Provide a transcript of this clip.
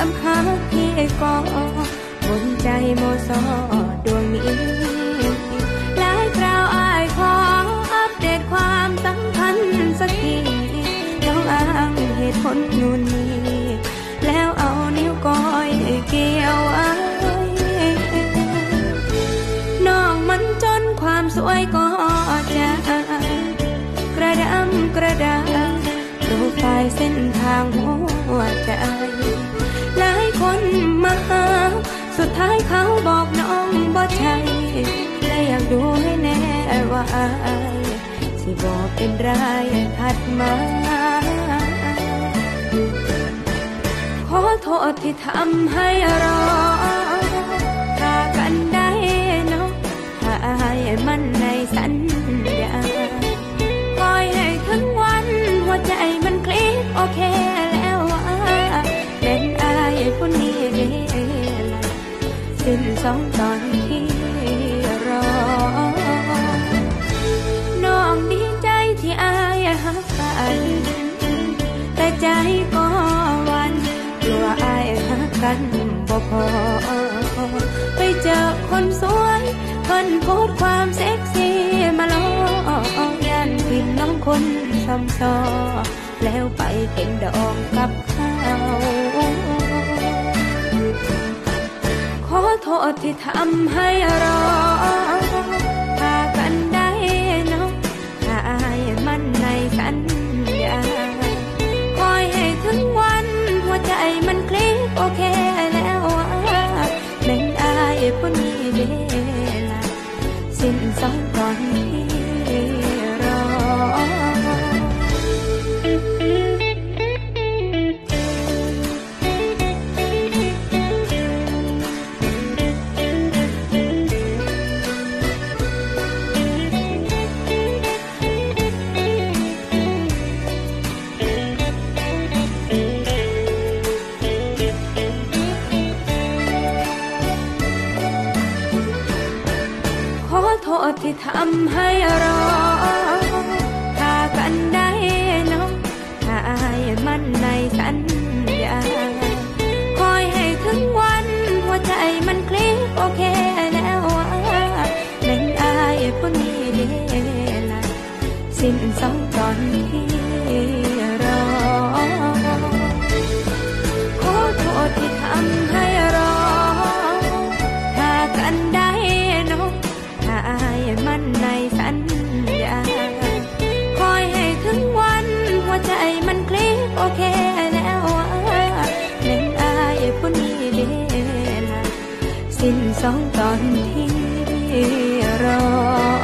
กับฮักที่ก่อบนใจโมซอดวงนี้หลายคราวอายขออัปเดตความสัมพันธ์สักทีน้องอ้างเหตุผลนู่นนี่แล้วเอานิ้วก้อยเกี่ยวอายน้องมันจนความสวยก็จะกระดำกระดาโปรไฟล์เส้นทางหัว ว่าอายสิบอกเป็นไรถัดมา ขอโทษที่ทำให้รอถ้ากันได้เนาะถ้าอายมันในสัญญาคอยให้ถึงวันหัวใจมันคลิกโอเคแล้วว่าเป็นอายคนนี้เดล่ะสิ้นสองตอนที่รอ ใจก็วันกลัวอายหักกันบ่พอ ไปเจอคนสวยคนโพสต์ความเซ็กซี่มาล้อยันพิมน้องคนซ้ำซอแล้วไปเป็นดองกับเขาขอโทษที่ทำให้รอ โทษที่ทำให้รอถ้ากันได้เนาะถ้าอายมันในสัญญา คอยให้ถึงวันหัวใจมันคลิกโอเคแล้วว่าเป็นอายผู้นี้เดล่ะสิ้นสองตอนที่ สิ้นสองตอนที่รอ